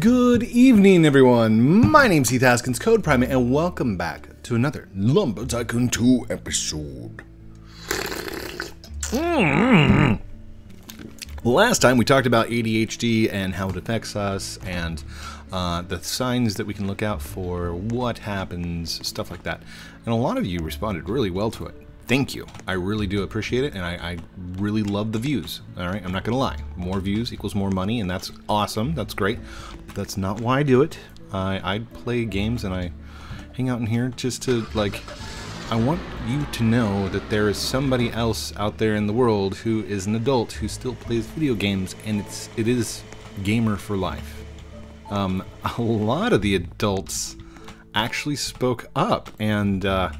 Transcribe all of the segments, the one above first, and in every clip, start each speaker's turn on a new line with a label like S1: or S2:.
S1: Good evening, everyone. My name's Heath Haskins, Code Prime, and welcome back to another Lumber Tycoon 2 episode. Mm. Last time we talked about ADHD and how it affects us, and uh, the signs that we can look out for, what happens, stuff like that. And a lot of you responded really well to it thank you. I really do appreciate it, and I, I really love the views. All right, I'm not gonna lie. More views equals more money, and that's awesome. That's great. But that's not why I do it. I, I play games and I hang out in here just to like. I want you to know that there is somebody else out there in the world who is an adult who still plays video games, and it's it is gamer for life. Um, a lot of the adults actually spoke up and. Uh,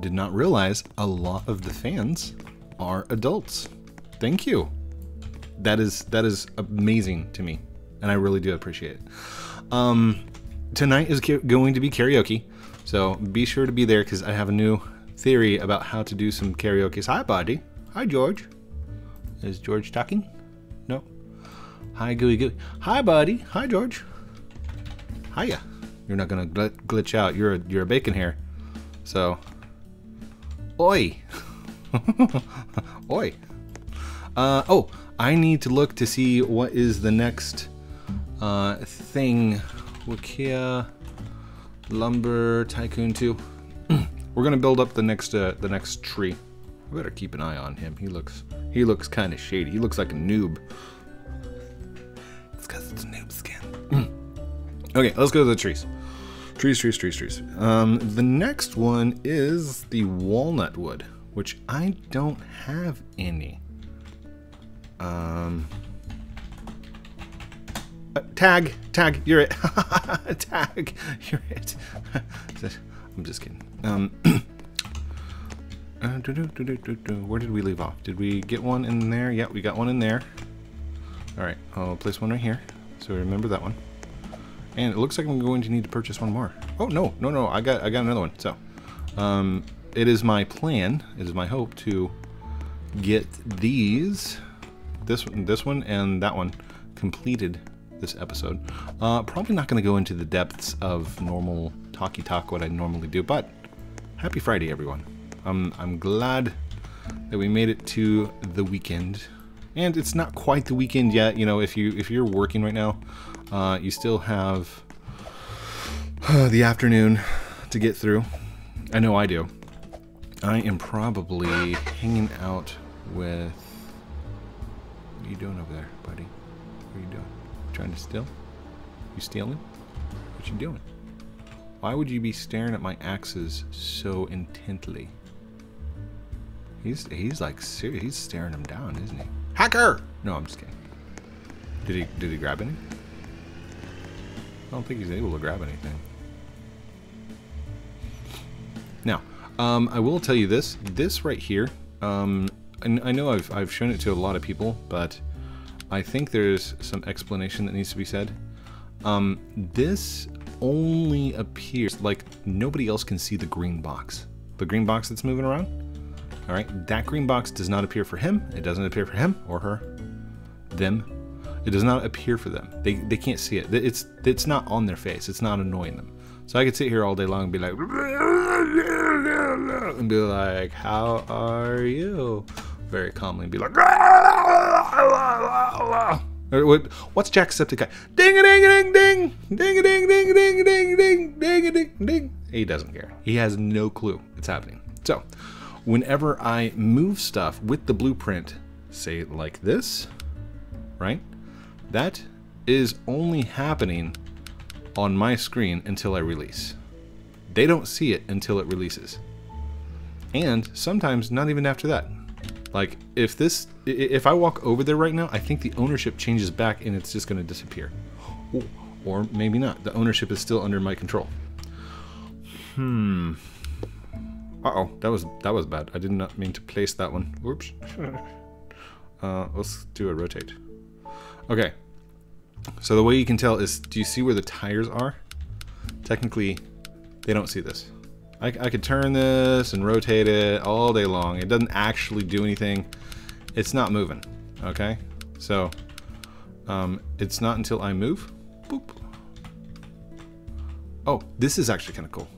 S1: did not realize a lot of the fans are adults. Thank you. That is that is amazing to me, and I really do appreciate it. Um, tonight is going to be karaoke, so be sure to be there because I have a new theory about how to do some karaoke. Hi, buddy. Hi, George. Is George talking? No. Hi, Gooey Gooey. Hi, buddy. Hi, George. Hiya. You're not gonna gl glitch out. You're a, you're a bacon hair. So Oi! Oi! Uh, oh, I need to look to see what is the next uh, thing. Wikia Lumber Tycoon 2. We're gonna build up the next uh, the next tree. I better keep an eye on him. He looks he looks kind of shady. He looks like a noob. It's because it's a noob skin. okay, let's go to the trees. Trees, trees, trees, trees. Um, the next one is the walnut wood, which I don't have any. Um, uh, tag, tag, you're it. tag, you're it. I'm just kidding. Um, uh, where did we leave off? Did we get one in there? Yeah, we got one in there. All right, I'll place one right here. So remember that one. And it looks like I'm going to need to purchase one more. Oh, no, no, no, I got, I got another one. So, um, it is my plan, it is my hope to get these, this one, this one and that one completed this episode. Uh, probably not going to go into the depths of normal talky talk what I normally do, but happy Friday, everyone. Um, I'm glad that we made it to the weekend. And it's not quite the weekend yet, you know, if you if you're working right now, uh, you still have uh, the afternoon to get through. I know I do. I am probably hanging out with. What are you doing over there, buddy? What are you doing? Trying to steal? You stealing? What you doing? Why would you be staring at my axes so intently? He's he's like serious. He's staring him down, isn't he? Hacker! No, I'm just kidding. Did he did he grab any? I don't think he's able to grab anything. Now, um, I will tell you this. This right here, um, and I know I've, I've shown it to a lot of people, but I think there's some explanation that needs to be said. Um, this only appears, like, nobody else can see the green box. The green box that's moving around? Alright, that green box does not appear for him. It doesn't appear for him or her. Them. It does not appear for them. They, they can't see it. It's it's not on their face. It's not annoying them. So I could sit here all day long and be like and be like, "How are you?" Very calmly and be like, "What's Jacksepticeye?" Ding a ding a ding ding ding a ding ding ding ding ding ding a ding ding. He doesn't care. He has no clue it's happening. So, whenever I move stuff with the blueprint, say like this, right? That is only happening on my screen until I release. They don't see it until it releases. And sometimes not even after that. Like if this if I walk over there right now, I think the ownership changes back and it's just going to disappear. Or maybe not. The ownership is still under my control. Hmm. Uh-oh, that was that was bad. I did not mean to place that one. Oops. uh, let's do a rotate. Okay, so the way you can tell is, do you see where the tires are? Technically, they don't see this. I, I could turn this and rotate it all day long. It doesn't actually do anything. It's not moving, okay? So, um, it's not until I move boop. Oh, this is actually kind of cool.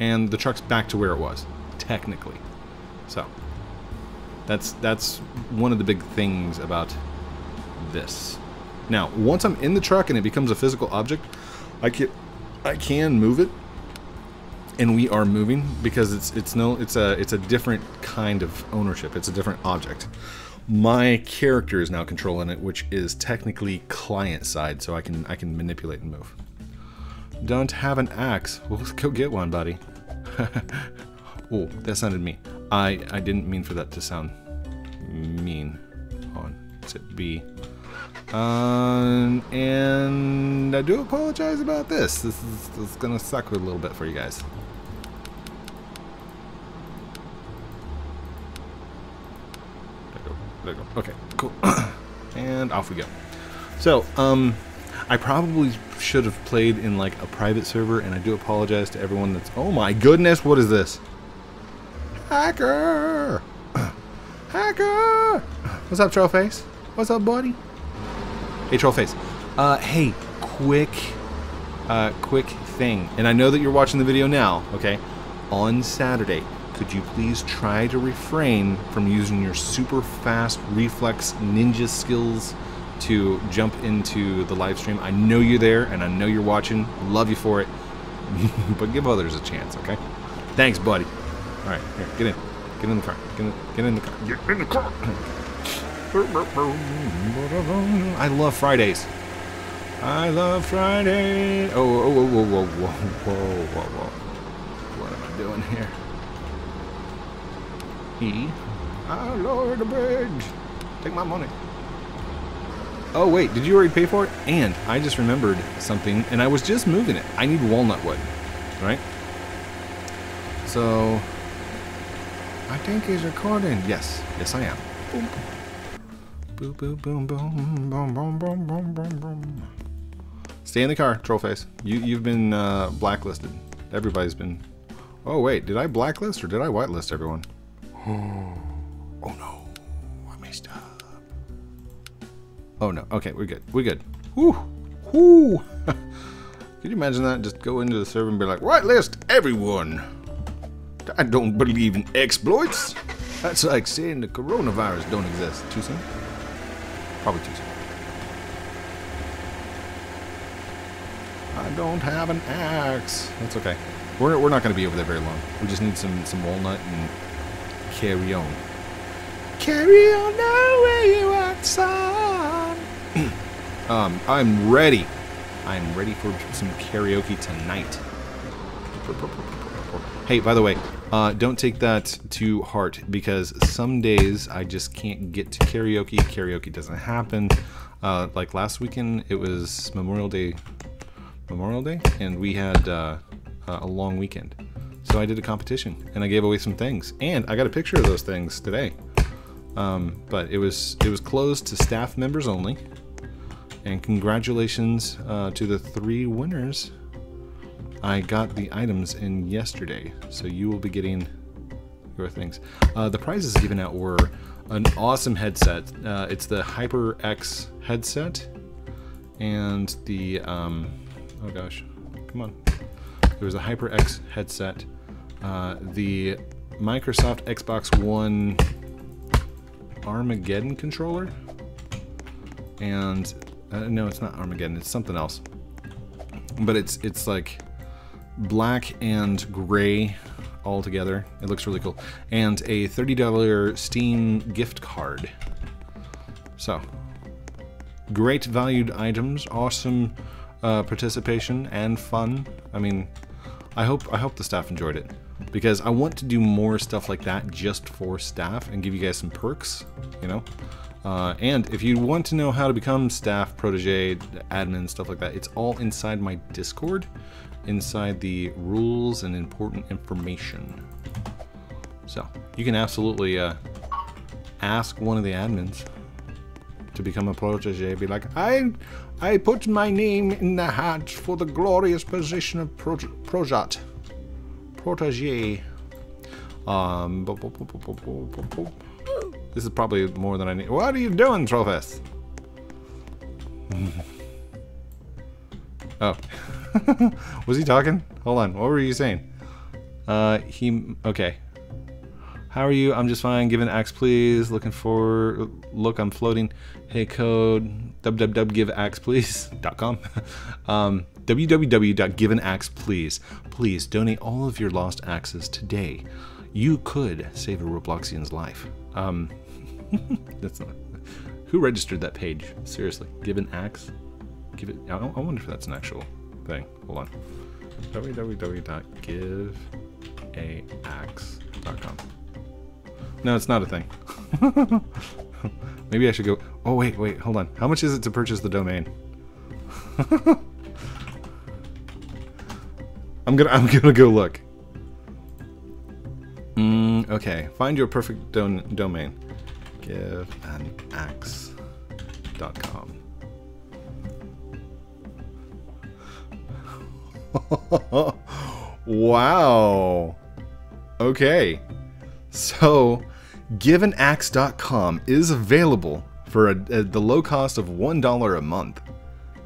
S1: And the truck's back to where it was, technically. So, that's that's one of the big things about this. Now, once I'm in the truck and it becomes a physical object, I can I can move it, and we are moving because it's it's no it's a it's a different kind of ownership. It's a different object. My character is now controlling it, which is technically client side, so I can I can manipulate and move. Don't have an axe. Well, go get one, buddy. oh, that sounded mean. I I didn't mean for that to sound mean. On. Is it B? Um, and I do apologize about this. This is, this is gonna suck a little bit for you guys. There go. There go. Okay, cool. and off we go. So, um, I probably should have played in like a private server, and I do apologize to everyone that's. Oh my goodness, what is this? Hacker! Hacker! What's up, Trollface? What's up, buddy? Hey, Trollface. Uh, hey, quick, uh, quick thing. And I know that you're watching the video now, okay? On Saturday, could you please try to refrain from using your super fast reflex ninja skills to jump into the live stream? I know you're there and I know you're watching. Love you for it. but give others a chance, okay? Thanks, buddy. All right, here, get in. Get in the car. Get in, get in the car. Get in the car. I love Fridays. I love Friday. Oh, oh, whoa, whoa, whoa, whoa, whoa, whoa, whoa. What am I doing here? E. I lower the bridge. Take my money. Oh, wait, did you already pay for it? And I just remembered something, and I was just moving it. I need walnut wood, right? So, I think he's recording. Yes, yes, I am. Boom. Boom, boom, boom, boom, boom, boom, boom, boom, boom, boom. Stay in the car, Trollface. You, you've been uh, blacklisted. Everybody's been. Oh wait, did I blacklist or did I whitelist everyone? Oh no, I messed up. Oh no. Okay, we're good. We're good. Whoo, whoo. Can you imagine that? Just go into the server and be like, whitelist everyone. I don't believe in exploits. That's like saying the coronavirus don't exist. Too soon? Probably too soon. I don't have an axe. That's okay. We're, we're not going to be over there very long. We just need some, some walnut and carry on. Carry on now where you at, son. um, I'm ready. I'm ready for some karaoke tonight. Hey, by the way, uh, don't take that to heart because some days I just can't get to karaoke. Karaoke doesn't happen. Uh, like last weekend, it was Memorial Day, Memorial Day, and we had uh, a long weekend. So I did a competition and I gave away some things, and I got a picture of those things today. Um, but it was it was closed to staff members only. And congratulations uh, to the three winners I got the items in yesterday, so you will be getting your things. Uh, the prizes given out were an awesome headset. Uh, it's the HyperX headset, and the um, oh gosh, come on. There was a HyperX headset, uh, the Microsoft Xbox One Armageddon controller, and uh, no, it's not Armageddon. It's something else. But it's it's like black and gray all together. It looks really cool. And a $30 Steam gift card. So, great valued items, awesome uh, participation and fun. I mean, I hope I hope the staff enjoyed it because I want to do more stuff like that just for staff and give you guys some perks, you know. Uh, and if you want to know how to become staff, protege, admin, stuff like that, it's all inside my Discord inside the rules and important information. So you can absolutely uh, ask one of the admins to become a protege. Be like, I, I put my name in the hat for the glorious position of pro projat, protege. Um, this is probably more than I need. What are you doing, Trophus? oh. Was he talking? Hold on. What were you saying? Uh, he... Okay. How are you? I'm just fine. Give an axe, please. Looking for... Look, I'm floating. Hey, code. www.giveaxeplease.com. um, www.giveanaxeplease. Please donate all of your lost axes today. You could save a Robloxian's life. Um, that's not... Who registered that page? Seriously. Give an axe? Give it... I, I wonder if that's an actual thing. Hold on. www.giveaaxe.com. No, it's not a thing. Maybe I should go. Oh wait, wait, hold on. How much is it to purchase the domain? I'm gonna I'm gonna go look. Mm, okay, find your perfect don domain. Giveanaxe.com. wow. Okay. So, giveanaxe.com is available for a, a, the low cost of $1 a month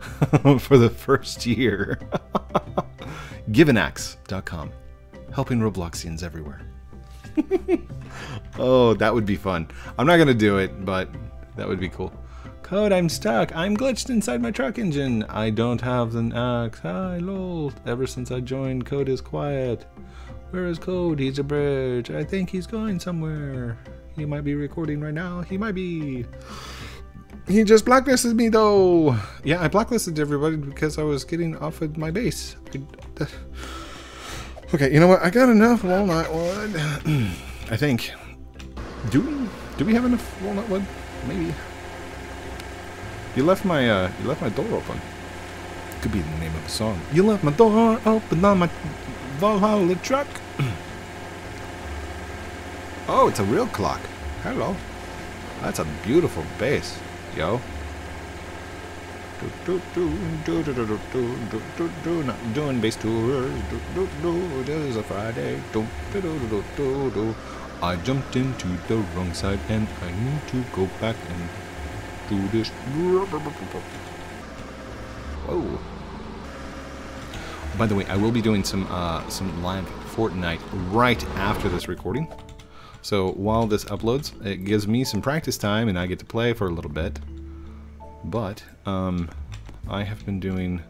S1: for the first year. giveanaxe.com, helping Robloxians everywhere. oh, that would be fun. I'm not going to do it, but that would be cool. Code, I'm stuck. I'm glitched inside my truck engine. I don't have an axe. Hi, lol. Ever since I joined, Code is quiet. Where is Code? He's a bridge. I think he's going somewhere. He might be recording right now. He might be. He just blacklisted me though. Yeah, I blacklisted everybody because I was getting off of my base. Okay, you know what? I got enough walnut wood. I think. Do we? Do we have enough walnut wood? Maybe. You left my uh, you left my door open. Could be the name of the song. You left my door open on my Valhalla truck. oh, it's a real clock. Hello. That's a beautiful base, yo. Doing base tours. It is a Friday. I jumped into the wrong side and I need to go back and do this. Whoa. By the way, I will be doing some uh, some live Fortnite right after this recording. So while this uploads, it gives me some practice time and I get to play for a little bit. But um, I have been doing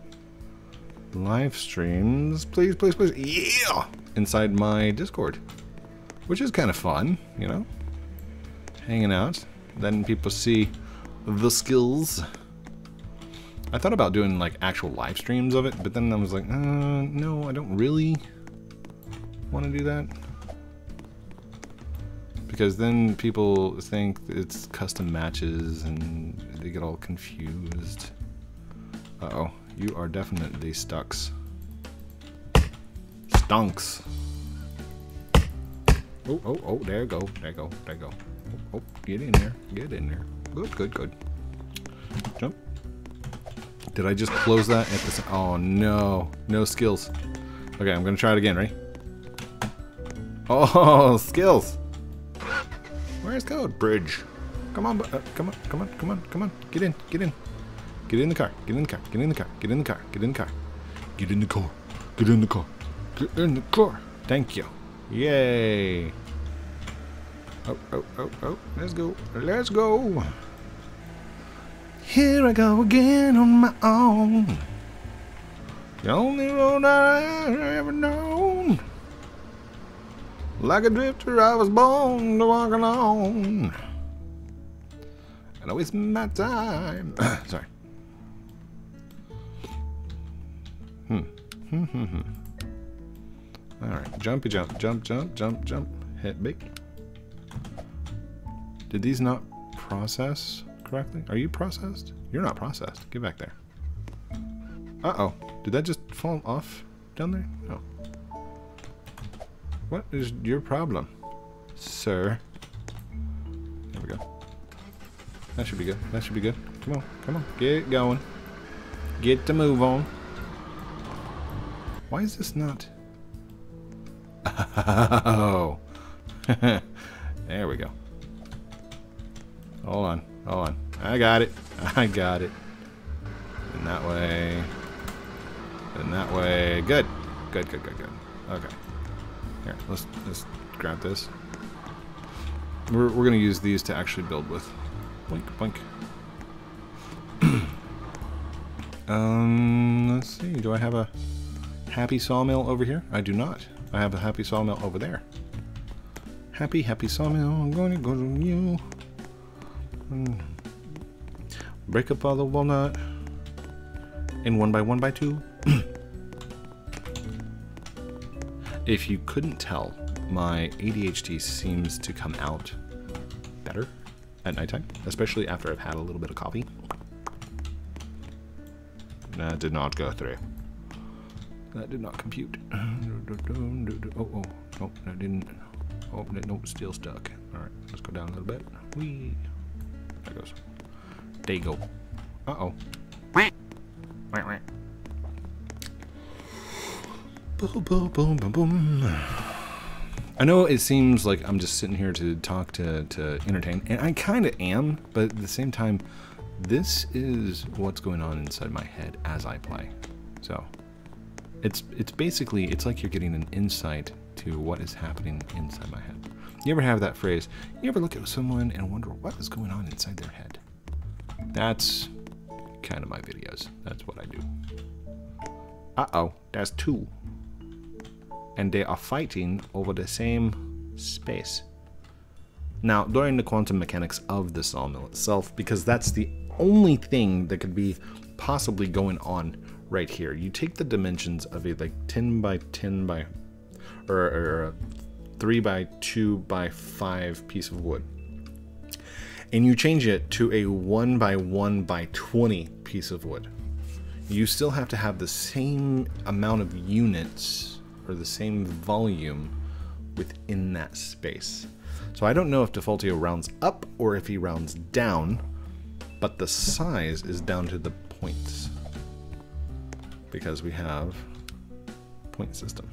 S1: live streams, please, please, please, yeah, inside my Discord, which is kind of fun, you know, hanging out, letting people see the skills. I thought about doing like actual live streams of it, but then I was like, uh, no, I don't really want to do that. Because then people think it's custom matches and they get all confused. Uh oh you are definitely stucks. Stunks. Oh, oh, oh, there you go, there you go, there you go. Oh, oh, get in there, get in there. Good, good, good. Jump. Did I just close that at the Oh, no. No skills. Okay, I'm gonna try it again. Ready? Oh, skills! Where's code? Bridge. Come on, uh, come on, come on, come on, come on. Get in, get in. Get in the car, get in the car, get in the car, get in the car, get in the car. Get in the car, get in the car, get in the car. Thank you. Yay. Oh, oh, oh, oh. Let's go. Let's go. Here I go again on my own. The only road I ever known. Like a drifter, I was born to walk alone. And I waste my time. Sorry. Hmm. Hmm, hmm, hmm. Alright, jumpy jump, jump, jump, jump, jump, hit big. Did these not process? correctly? Are you processed? You're not processed. Get back there. Uh-oh. Did that just fall off down there? No. What is your problem, sir? There we go. That should be good. That should be good. Come on. Come on. Get going. Get the move on. Why is this not... Oh. there we go. Hold on. Hold on. I got it. I got it. And that way. Then that way. Good. Good, good, good, good. Okay. Here, let's, let's grab this. We're, we're going to use these to actually build with. Blink, blink. um, let's see. Do I have a happy sawmill over here? I do not. I have a happy sawmill over there. Happy, happy sawmill. I'm going to go to you. Break up all the walnut. In one by one by two. if you couldn't tell, my ADHD seems to come out better at nighttime, especially after I've had a little bit of coffee. That did not go through. That did not compute. Oh, oh, oh, that didn't. Oh, no, still stuck. All right, let's go down a little bit. Whee. There goes. There you go. Uh-oh. Boom, boom, boom, boom, boom. I know it seems like I'm just sitting here to talk to, to entertain, and I kind of am, but at the same time, this is what's going on inside my head as I play. So, it's it's basically it's like you're getting an insight to what is happening inside my head. You ever have that phrase? You ever look at someone and wonder what is going on inside their head? That's kind of my videos. That's what I do. Uh-oh, that's two. And they are fighting over the same space. Now, during the quantum mechanics of the sawmill itself, because that's the only thing that could be possibly going on right here. You take the dimensions of a like 10 by 10 by, or, or 3 by 2 by 5 piece of wood, and you change it to a 1 by 1 by 20 piece of wood. You still have to have the same amount of units or the same volume within that space. So I don't know if Defaultio rounds up or if he rounds down, but the size is down to the points because we have point system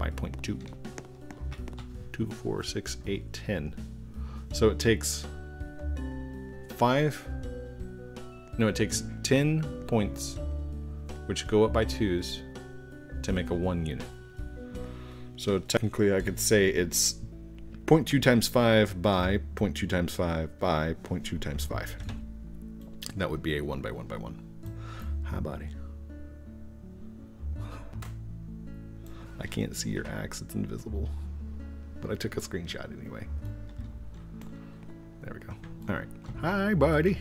S1: by 0.2. point two. Two, four, six, eight, ten. So it takes five, no, it takes 10 points, which go up by twos, to make a one unit. So technically I could say it's 0.2 times 5 by 0.2 times 5 by 0.2 times 5. That would be a 1 by 1 by 1. Hi, buddy. I can't see your axe, it's invisible. But I took a screenshot anyway. There we go. Alright. Hi, buddy.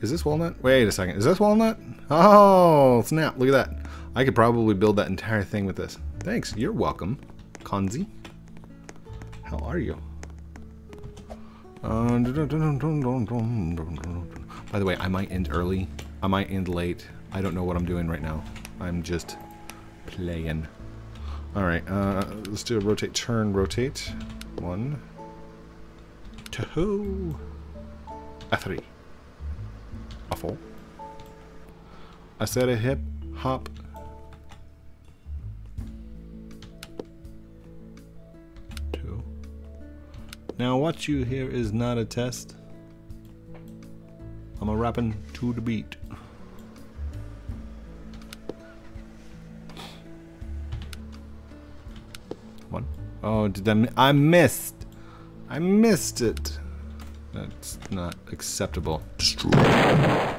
S1: Is this walnut? Wait a second. Is this walnut? Oh, snap. Look at that. I could probably build that entire thing with this. Thanks. You're welcome, Konzi. How are you? By the way, I might end early. I might end late. I don't know what I'm doing right now. I'm just playing. Alright, uh, let's do a rotate, turn, rotate. One, two, a three, a four. I said a hip, hop. Two. Now what you hear is not a test. I'm a rapping to the beat. Oh, did I? I missed. I missed it. That's not acceptable. Destroy. Alright,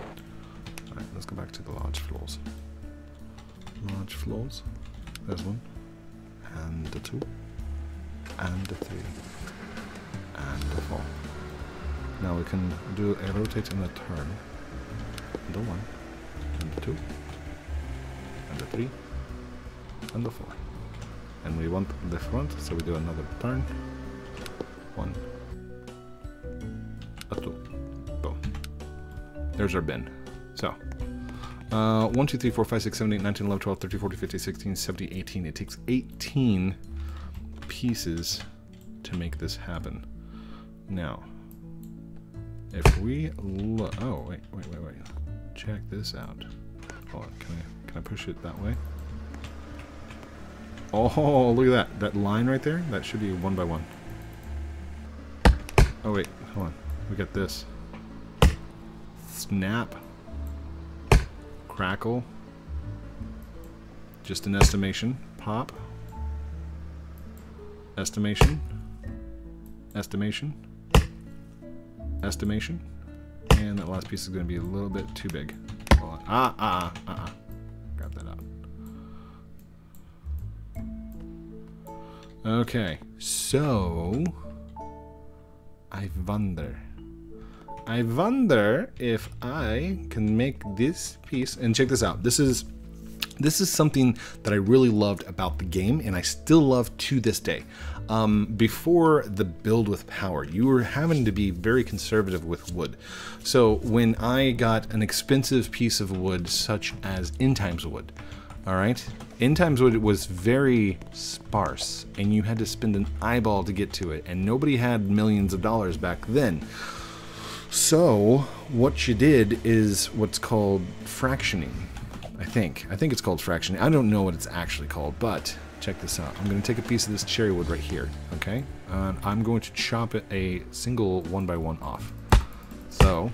S1: let's go back to the large floors. Large floors. There's one. And the two. And the three. And the four. Now we can do a rotate and a turn. The one, and the two, and the three, and the four. And we want the front, so we do another turn. One, a two. Boom. There's our bin. So, uh, 1, 2, 3, 4, 5, 6, 7, 8, 19, 11, 12, 13, 14, 15, 16, 17, 18. It takes 18 pieces to make this happen. Now, if we look, oh wait, wait, wait, wait, check this out. Hold on, can I can I push it that way? Oh, look at that, that line right there. That should be one by one. Oh wait, hold on, we got this. snap, crackle, just an estimation, pop, estimation, estimation, estimation, and that last piece is going to be a little bit too big. Ah, ah, ah, ah, Okay, so I wonder. I wonder if I can make this piece and check this out. This is this is something that I really loved about the game and I still love to this day. Um, before the build with power, you were having to be very conservative with wood. So when I got an expensive piece of wood such as End Times wood, all right, End Times was very sparse and you had to spend an eyeball to get to it and nobody had millions of dollars back then. So what you did is what's called fractioning I think. I think it's called fractioning. I don't know what it's actually called, but check this out. I'm going to take a piece of this cherry wood right here, okay? And I'm going to chop it a single one by one off. So,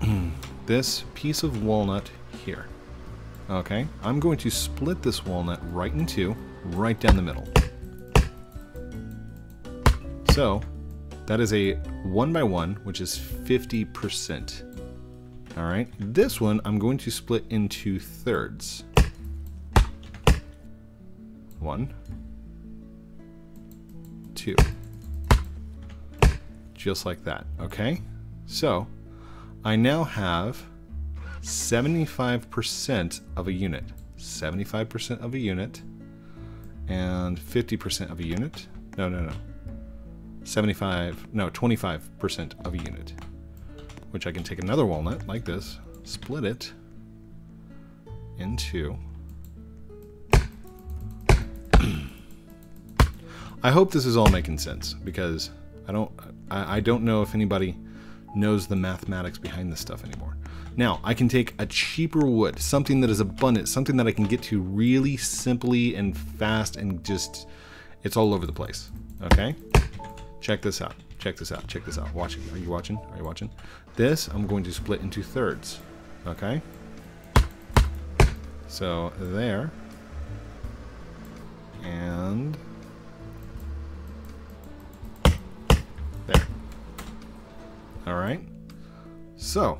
S1: this piece of walnut here, okay? I'm going to split this walnut right in two, right down the middle. So, that is a one by one, which is 50%. All right, this one I'm going to split into thirds. One, two, just like that, okay? So, I now have 75% of a unit. 75% of a unit and 50% of a unit. No, no, no. 75, no, 25% of a unit which I can take another walnut like this, split it into. I hope this is all making sense because I don't I, I don't know if anybody knows the mathematics behind this stuff anymore. Now, I can take a cheaper wood, something that is abundant, something that I can get to really simply and fast and just, it's all over the place. Okay? Check this out. Check this out. Check this out. Watching. Are you watching? Are you watching? This I'm going to split into thirds. Okay? So there. And there. Alright. So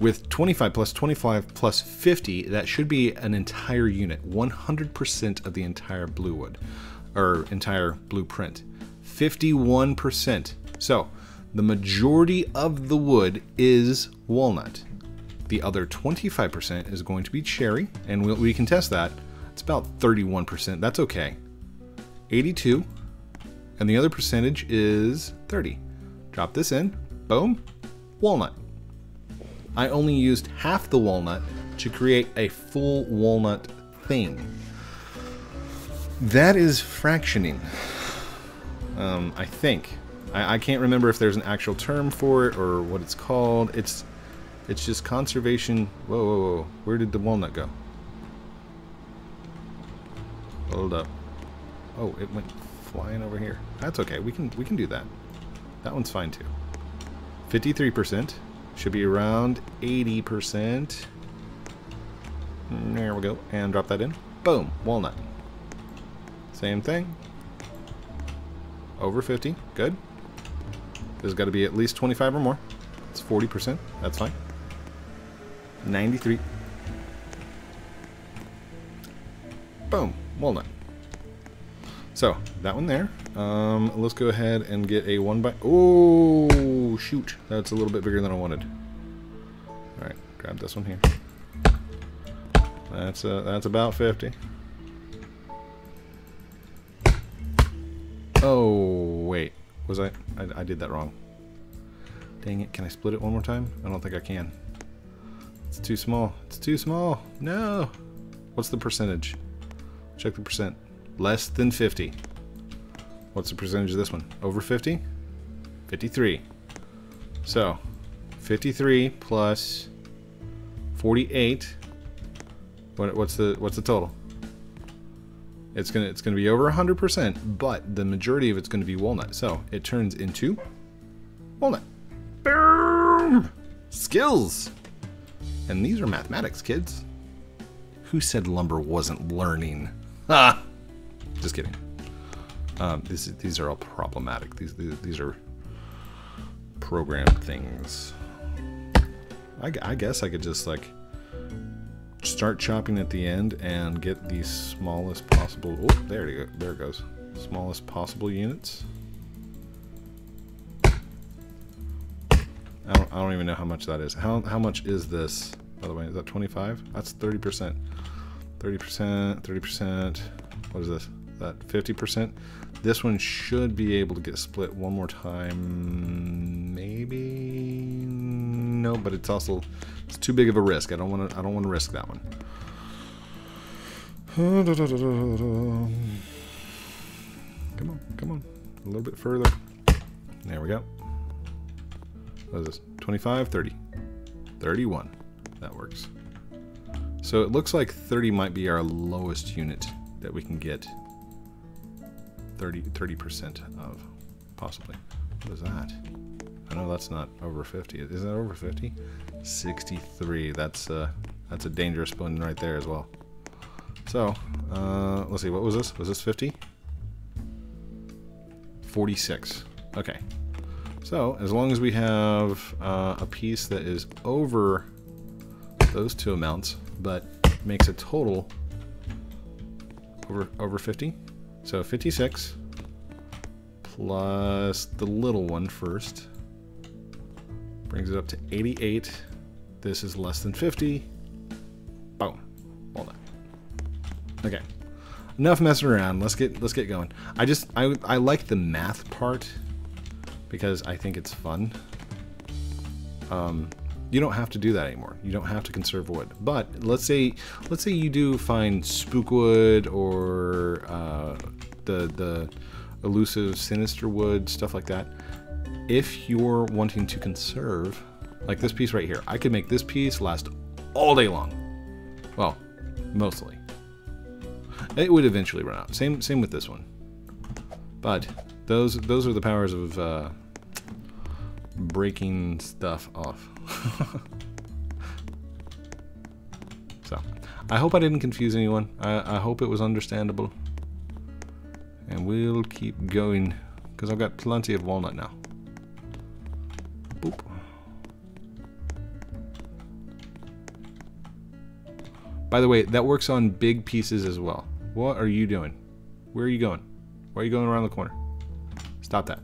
S1: with 25 plus 25 plus 50, that should be an entire unit. 100% of the entire blue wood. Or entire blueprint. 51%. So, the majority of the wood is walnut. The other 25% is going to be cherry, and we, we can test that. It's about 31%. That's okay. 82, and the other percentage is 30. Drop this in, boom, walnut. I only used half the walnut to create a full walnut thing. That is fractioning. Um, I think. I, I can't remember if there's an actual term for it or what it's called. It's it's just conservation. Whoa, whoa, whoa. Where did the walnut go? Hold up. Oh, it went flying over here. That's okay. We can we can do that. That one's fine too. 53% should be around 80%. There we go. And drop that in. Boom, walnut. Same thing. Over 50. Good. There's got to be at least 25 or more. It's 40%. That's fine. 93. Boom. Walnut. So, that one there. Um, let's go ahead and get a one by... Oh, shoot. That's a little bit bigger than I wanted. Alright, grab this one here. That's, uh, that's about 50. Oh, wait. Was I, I... I did that wrong. Dang it. Can I split it one more time? I don't think I can. It's too small. It's too small. No. What's the percentage? Check the percent. Less than 50. What's the percentage of this one? Over 50? 53. So, 53 plus 48. What, what's the what's the total? It's gonna it's gonna be over 100%, but the majority of it's gonna be walnut. So it turns into walnut. Boom! skills. And these are mathematics, kids. Who said lumber wasn't learning? Ah, just kidding. Um, these these are all problematic. These these, these are programmed things. I, I guess I could just like start chopping at the end and get the smallest possible. Oh, there you go. There it goes. Smallest possible units. I don't, I don't even know how much that is. How how much is this? By the way, is that 25? That's 30 percent. 30%, 30%. What is this? That 50%. This one should be able to get split one more time. Maybe no, but it's also it's too big of a risk. I don't want to. I don't want to risk that one. Come on, come on, a little bit further. There we go. What is this? 25, 30, 31. That works. So it looks like 30 might be our lowest unit that we can get 30, 30% of, possibly. What is that? I know that's not over 50. Is that over 50? 63. That's, uh, that's a dangerous button right there as well. So, uh, let's see, what was this? Was this 50? 46. Okay. So, as long as we have uh, a piece that is over those two amounts, but makes a total over over 50. So 56 plus the little one first brings it up to 88. This is less than 50. Boom. All done. Okay. Enough messing around. Let's get let's get going. I just I I like the math part because I think it's fun. Um, you don't have to do that anymore. You don't have to conserve wood. But let's say let's say you do find spookwood or uh, the the elusive sinister wood stuff like that. If you're wanting to conserve, like this piece right here, I could make this piece last all day long. Well, mostly. It would eventually run out. Same same with this one. But those those are the powers of uh, breaking stuff off. so, I hope I didn't confuse anyone. I, I hope it was understandable. And we'll keep going, because I've got plenty of walnut now. Boop. By the way, that works on big pieces as well. What are you doing? Where are you going? Why are you going around the corner? Stop that.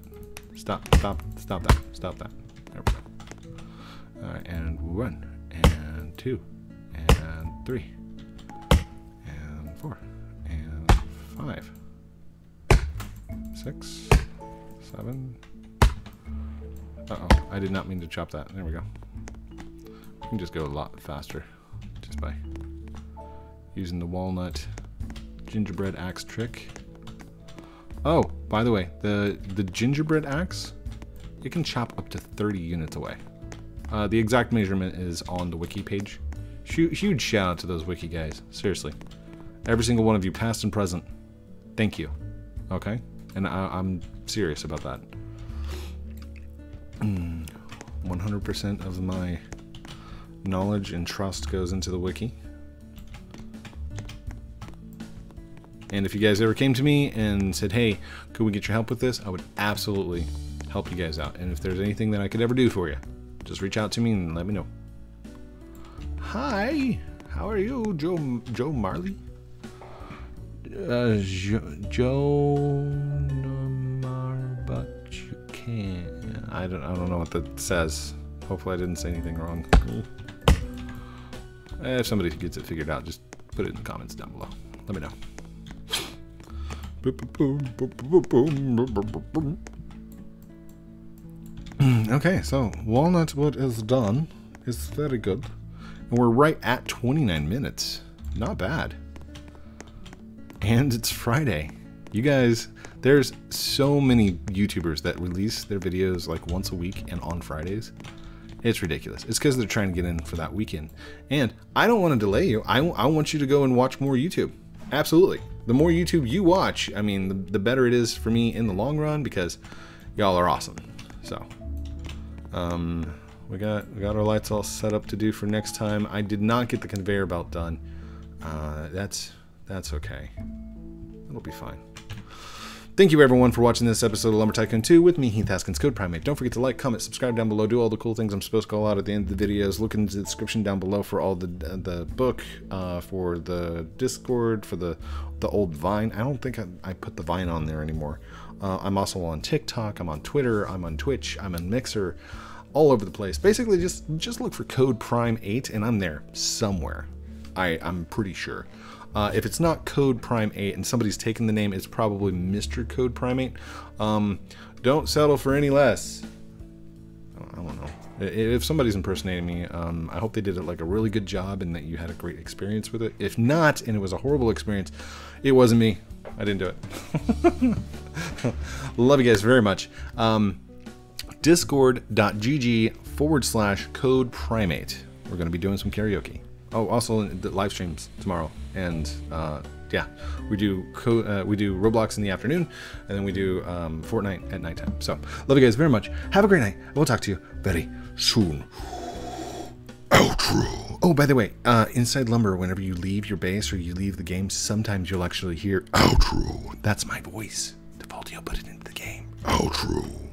S1: Stop, stop, stop that. Stop that. There we go. Uh, and one, and two, and three, and four, and five, six, seven. Uh oh, I did not mean to chop that. There we go. We can just go a lot faster just by using the walnut gingerbread axe trick. Oh, by the way, the, the gingerbread axe, it can chop up to 30 units away. Uh, the exact measurement is on the wiki page. Huge shout out to those wiki guys. Seriously. Every single one of you, past and present. Thank you. Okay? And I, am serious about that. 100% of my knowledge and trust goes into the wiki. And if you guys ever came to me and said, hey, could we get your help with this? I would absolutely help you guys out. And if there's anything that I could ever do for you, just reach out to me and let me know. Hi, how are you, Joe Joe Marley? Uh, jo, Joe I don't. I don't know what that says. Hopefully, I didn't say anything wrong. Eh, if somebody gets it figured out, just put it in the comments down below. Let me know. okay, so walnut wood is done. It's very good. And we're right at 29 minutes. Not bad. And it's Friday. You guys, there's so many YouTubers that release their videos like once a week and on Fridays. It's ridiculous. It's because they're trying to get in for that weekend. And I don't want to delay you. I, I want you to go and watch more YouTube. Absolutely. The more YouTube you watch, I mean, the, the better it is for me in the long run because y'all are awesome. So, um, we got we got our lights all set up to do for next time. I did not get the conveyor belt done. Uh, that's that's okay. It'll be fine. Thank you everyone for watching this episode of Lumber Tycoon 2 with me, Heath Haskins, Code Prime 8. Don't forget to like, comment, subscribe down below, do all the cool things I'm supposed to call out at the end of the videos. Look into the description down below for all the the book, uh, for the Discord, for the the old Vine. I don't think I, I put the Vine on there anymore. Uh, I'm also on TikTok, I'm on Twitter, I'm on Twitch, I'm on Mixer, all over the place. Basically, just just look for Code Prime 8 and I'm there somewhere. I, I'm pretty sure. Uh, if it's not Code Prime 8 and somebody's taken the name, it's probably Mr. Code Prime 8. Um, don't settle for any less. I don't know. If somebody's impersonating me, um, I hope they did it like a really good job and that you had a great experience with it. If not, and it was a horrible experience, it wasn't me. I didn't do it. Love you guys very much. Um, Discord.gg forward slash code prime 8. We're going to be doing some karaoke. Oh, also the live streams tomorrow, and uh, yeah, we do uh, we do Roblox in the afternoon, and then we do um, Fortnite at nighttime. So love you guys very much. Have a great night. We'll talk to you very soon. Outro. Oh, by the way, uh, inside lumber. Whenever you leave your base or you leave the game, sometimes you'll actually hear outro. That's my voice. Defaultio put it into the game. Outro.